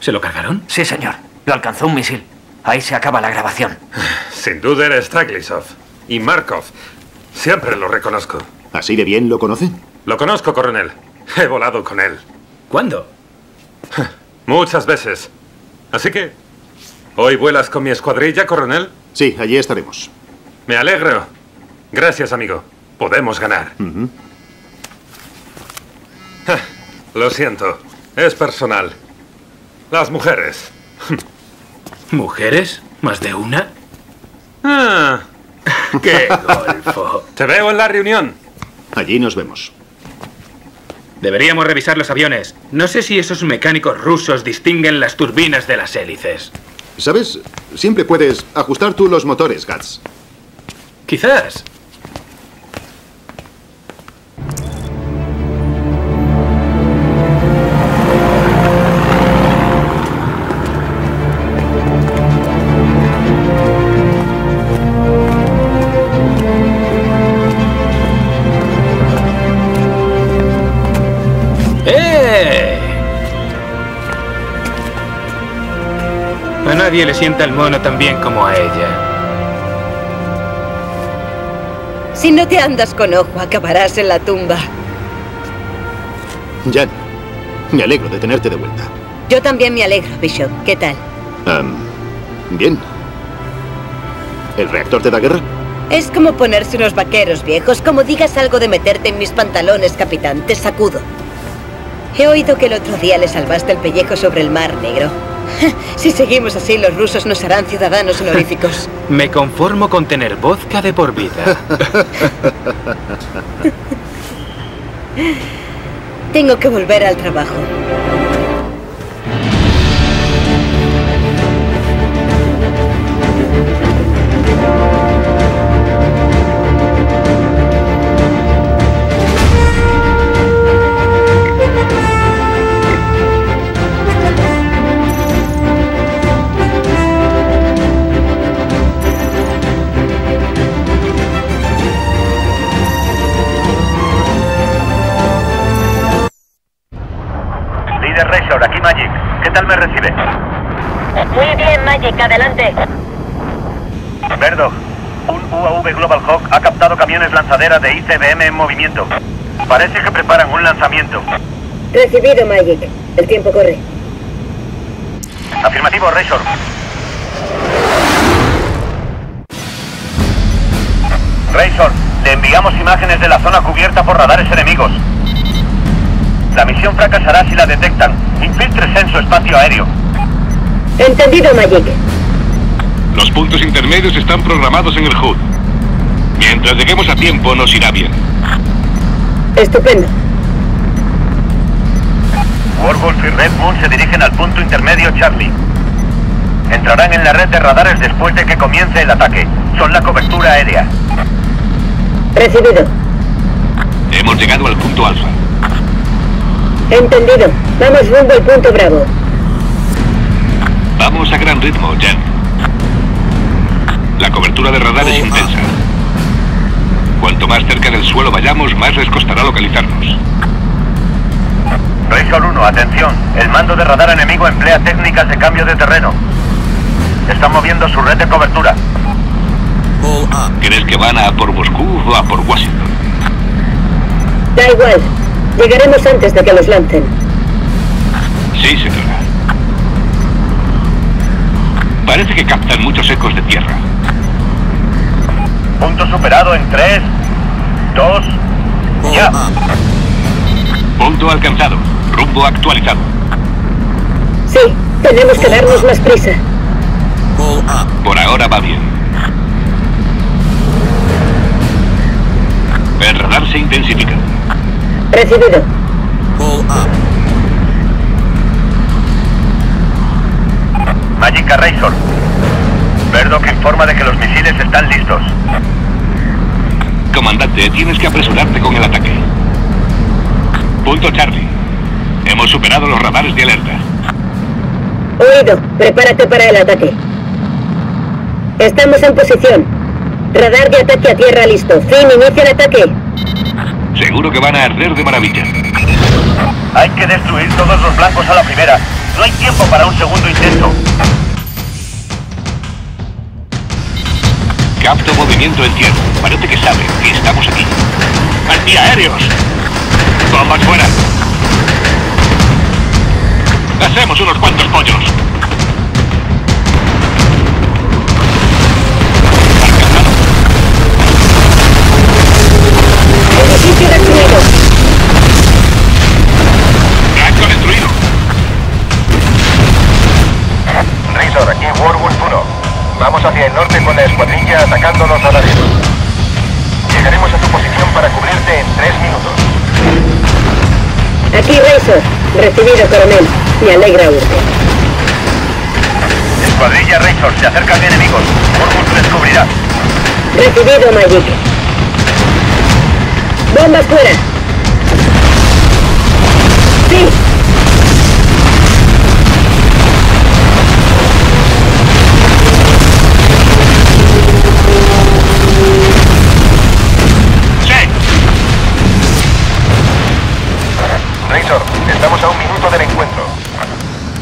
¿Se lo cargaron? Sí, señor. Lo alcanzó un misil. Ahí se acaba la grabación. Sin duda era Staglisov. Y Markov. Siempre lo reconozco. ¿Así de bien lo conocen? Lo conozco, coronel. He volado con él. ¿Cuándo? Muchas veces. Así que... ¿Hoy vuelas con mi escuadrilla, coronel? Sí, allí estaremos. Me alegro. Gracias, amigo. Podemos ganar. Lo siento. Es personal. Las mujeres. ¿Mujeres? ¿Más de una? Ah, ¡Qué golfo! te veo en la reunión. Allí nos vemos. Deberíamos revisar los aviones. No sé si esos mecánicos rusos distinguen las turbinas de las hélices. ¿Sabes? Siempre puedes ajustar tú los motores, Gats. Quizás. Nadie le sienta el mono tan bien como a ella. Si no te andas con ojo, acabarás en la tumba. Jan, me alegro de tenerte de vuelta. Yo también me alegro, Bishop. ¿Qué tal? Am, bien. ¿El reactor te da guerra? Es como ponerse unos vaqueros viejos, como digas algo de meterte en mis pantalones, capitán. Te sacudo. He oído que el otro día le salvaste el pellejo sobre el Mar Negro. Si seguimos así, los rusos nos harán ciudadanos honoríficos. Me conformo con tener vodka de por vida. Tengo que volver al trabajo. Magic. ¿Qué tal me recibe? Muy bien, Magic, adelante. Verdo, un UAV Global Hawk ha captado camiones lanzaderas de ICBM en movimiento. Parece que preparan un lanzamiento. Recibido, Magic. El tiempo corre. Afirmativo, Razor. Razor, le enviamos imágenes de la zona cubierta por radares enemigos. La misión fracasará si la detectan. Infíltrese en su espacio aéreo. Entendido, Magic. Los puntos intermedios están programados en el HUD. Mientras lleguemos a tiempo, nos irá bien. Estupendo. Warwolf y Red Moon se dirigen al punto intermedio Charlie. Entrarán en la red de radares después de que comience el ataque. Son la cobertura aérea. Recibido. Hemos llegado al punto alfa. Entendido. Vamos rumbo al punto Bravo. Vamos a gran ritmo, Jan. La cobertura de radar es intensa. Cuanto más cerca del suelo vayamos, más les costará localizarnos. Razor 1, atención. El mando de radar enemigo emplea técnicas de cambio de terreno. Están moviendo su red de cobertura. ¿Crees que van a por Moscú o a por Washington? Da igual. Llegaremos antes de que los lancen. Sí, señora. Parece que captan muchos ecos de tierra. Punto superado en 3, 2, ya. Punto alcanzado. Rumbo actualizado. Sí, tenemos que darnos más prisa. Por ahora va bien. El radar se intensifica. Recibido. Magic a Razor. Verdoc informa de que los misiles están listos. Comandante, tienes que apresurarte con el ataque. Punto Charlie. Hemos superado los radares de alerta. Oído. Prepárate para el ataque. Estamos en posición. Radar de ataque a tierra listo. Fin, inicia el ataque. Seguro que van a arder de maravilla. Hay que destruir todos los blancos a la primera. No hay tiempo para un segundo intento. Capto movimiento en tierra. Parece que sabe que estamos aquí. ¡Antiaéreos! ¡Bombas fuera! Hacemos unos cuantos pollos. Aquí Razor. Recibido, coronel. Me alegra oírte. Escuadrilla Razor, se acercan enemigos. Warwolf descubrirá. Recibido, Magic. Bombas fuera. ¡Sí!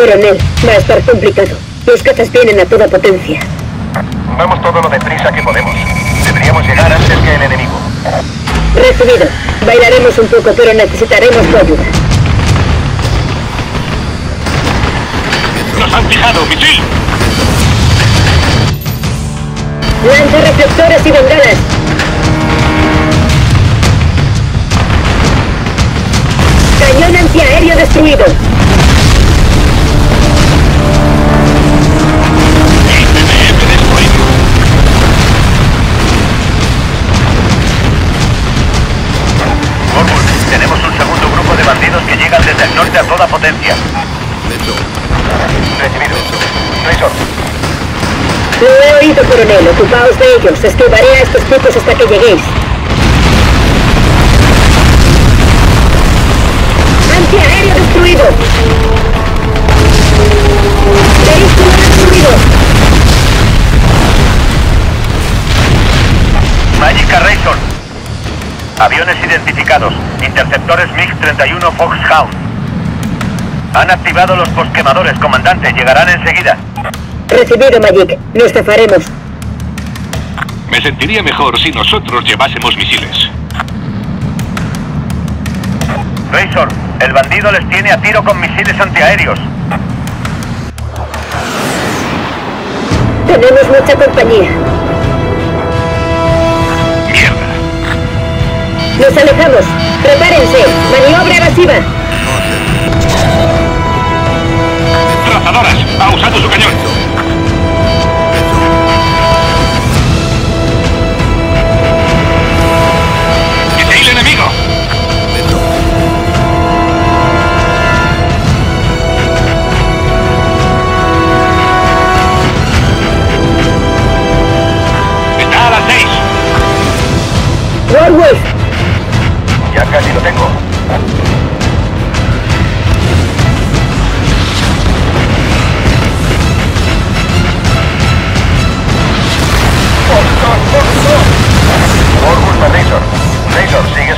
Coronel, va a estar complicado. Los cazas vienen a toda potencia. Vamos todo lo deprisa que podemos. Deberíamos llegar antes que el enemigo. Recibido. Bailaremos un poco, pero necesitaremos tu ayuda. ¡Nos han fijado! ¡Misil! Lanza reflectores y bengalas. Cañón antiaéreo destruido. Bandidos que llegan desde el norte a toda potencia. Recibido. Razor, Lo he oído, coronel. Ocupaos de ellos. Esquivaré a estos tipos hasta que lleguéis. Antiaéreo destruido. Vehículo destruido. Magic Razor. Aviones identificados. Interceptores MiG-31 Foxhound. Han activado los posquemadores, comandante. Llegarán enseguida. Recibido, Magic. Lo estafaremos. Me sentiría mejor si nosotros llevásemos misiles. Razor, el bandido les tiene a tiro con misiles antiaéreos. Tenemos mucha compañía. Nos alejamos. Prepárense. Maniobra evasiva. ¡Trazadoras! ¡Ha usado su cañón!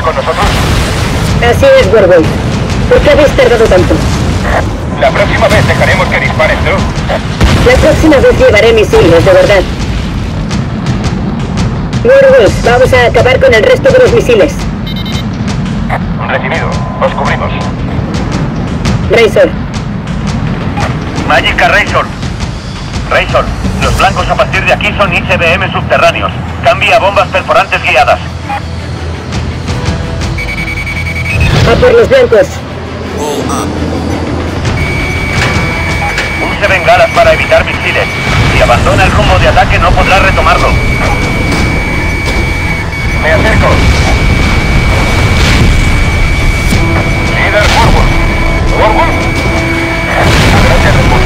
Con nosotros? Así es, Warwolf. ¿Por qué habéis tardado tanto? La próxima vez dejaremos que dispares tú. La próxima vez llevaré misiles, de verdad. Warwolf, vamos a acabar con el resto de los misiles. Recibido. Os cubrimos. Razor, Magic a Razor. Razor, los blancos a partir de aquí son ICBM subterráneos. Cambia a bombas perforantes guiadas. Por los blancos. Use bengalas para evitar misiles. Si abandona el rumbo de ataque no podrá retomarlo. Me acerco. Líder. Adelante, Red Bull.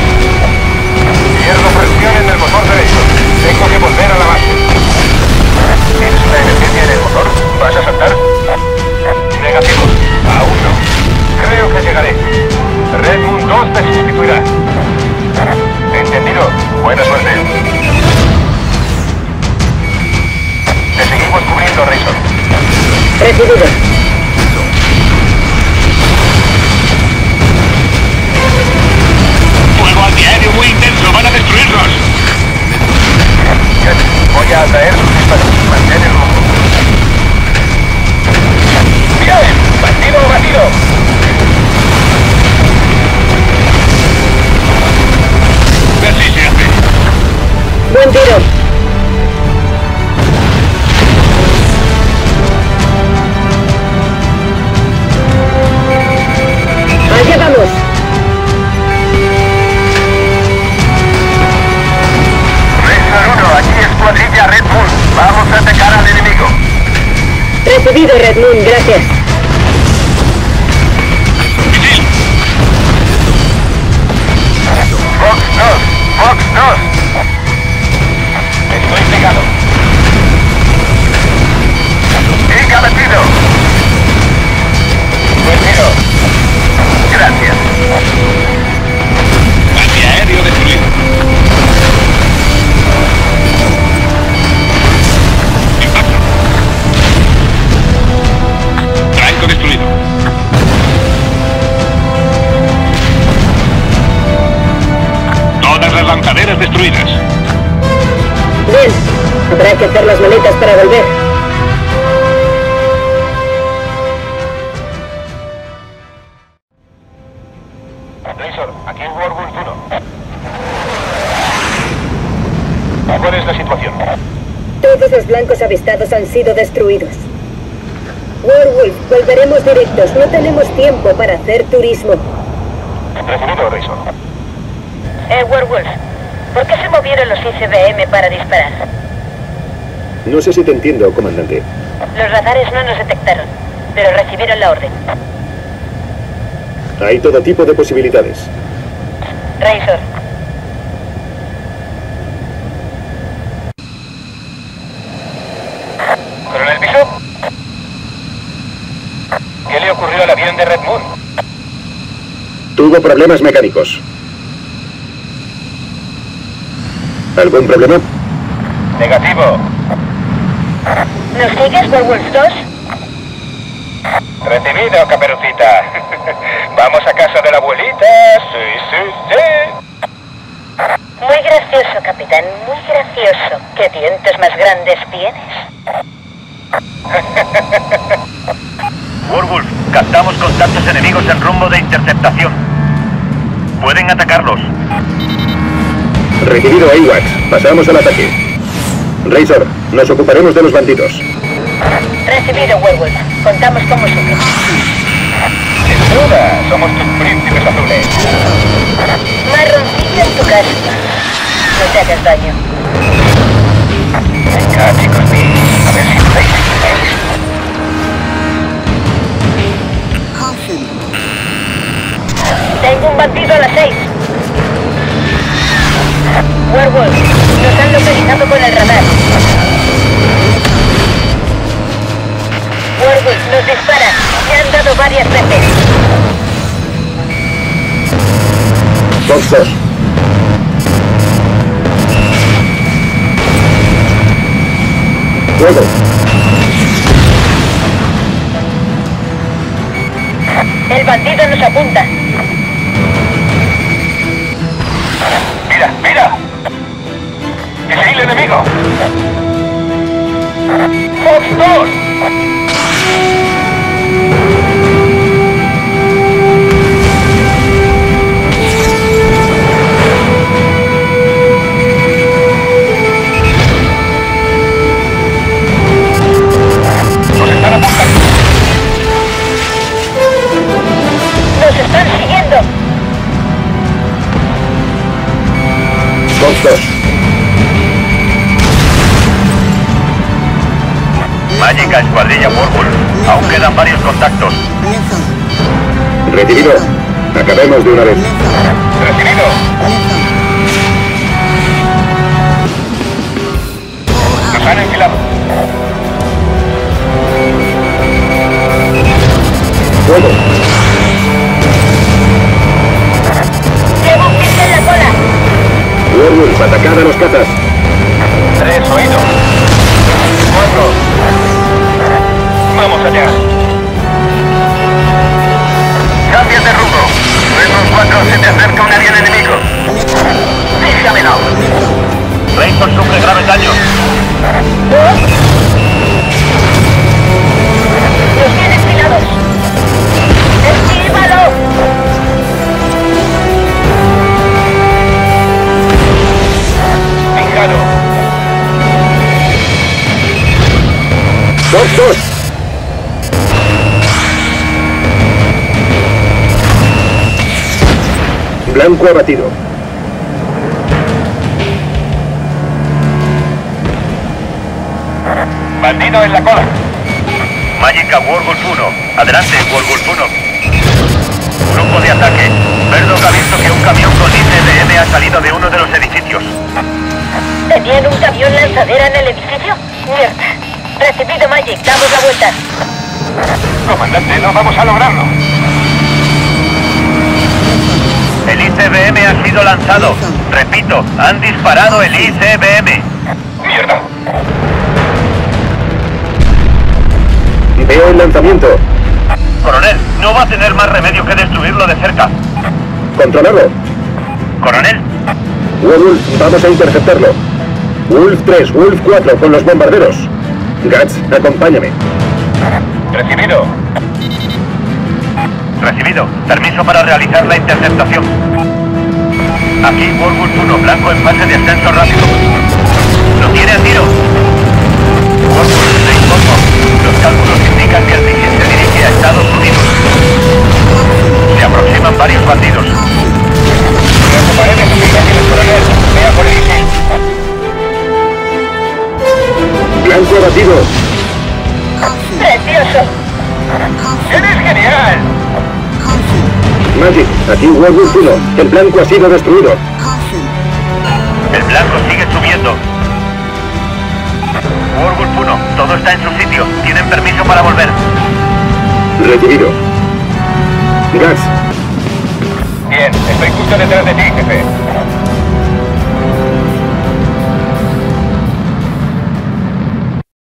Pierdo presión en el motor derecho. Tengo que volver a la base. ¿Tienes una emergencia en el motor? ¿Vas a saltar? te. Entendido. Buena suerte. Te seguimos cubriendo, Rayson. Recibido. Fuego antiaéreo muy intenso. Van a destruirnos. Voy a atraer sus disparos. Mantén habrá que hacer las maletas para volver. Razor, aquí es Warwolf 1. ¿Cuál es la situación? Todos los blancos avistados han sido destruidos. Warwolf, volveremos directos. No tenemos tiempo para hacer turismo. Recibido, Razor. Eh, Werewolf, ¿por qué se movieron los ICBM para disparar? No sé si te entiendo, comandante. Los radares no nos detectaron, pero recibieron la orden. Hay todo tipo de posibilidades. Razor, Coronel Bishop. ¿Qué le ocurrió al avión de Red Moon? Tuvo problemas mecánicos. ¿Algún problema? Negativo. ¿Nos sigues, Werewolf 2? Recibido, caperucita. ¿Vamos a casa de la abuelita? Sí, sí, sí. Muy gracioso, capitán, muy gracioso. ¿Qué dientes más grandes tienes? Warwolf, captamos contactos enemigos en rumbo de interceptación. Pueden atacarlos. Recibido AWACS. Pasamos al ataque. Razor, nos ocuparemos de los bandidos. Recibido, Werewolf. Contamos con vosotros. Sin duda, somos tus Fuego. El bandido nos apunta. Mira, mira. ¡Es ahí el enemigo! ¡Fox 2! Aún quedan varios contactos. Recibido. Acabemos de una vez. Recibido. Nos han enfilado. Blanco abatido. Bandido en la cola. Magic a Wargulf 1. Adelante, Wargulf 1. Grupo de ataque. Verdog ha visto que un camión con ICBM ha salido de uno de los edificios. ¿Tenían un camión lanzadera en el edificio? Mierda. Recibido, Magic. Damos la vuelta. Comandante, no vamos a lograrlo. El ICBM ha sido lanzado. Repito, han disparado el ICBM. Mierda. Veo el lanzamiento. Coronel, no va a tener más remedio que destruirlo de cerca. Controlarlo. Coronel, Wolf, vamos a interceptarlo. Wolf 3, Wolf 4 con los bombarderos. Guts, acompáñame. recibido. Recibido. Permiso para realizar la interceptación. Aquí, Warwood 1, blanco en fase de ascenso rápido. Lo tiene a tiro. Le informo. Los cálculos indican que el misil se dirige a Estados Unidos. Se aproximan varios bandidos. Vea por el. Blanco abatido. ¡Precioso! Magic, aquí Wolf 1. El blanco ha sido destruido. El blanco sigue subiendo. Wargulf 1, todo está en su sitio. Tienen permiso para volver. Recibido. Guts, Bien, estoy justo detrás de ti, jefe.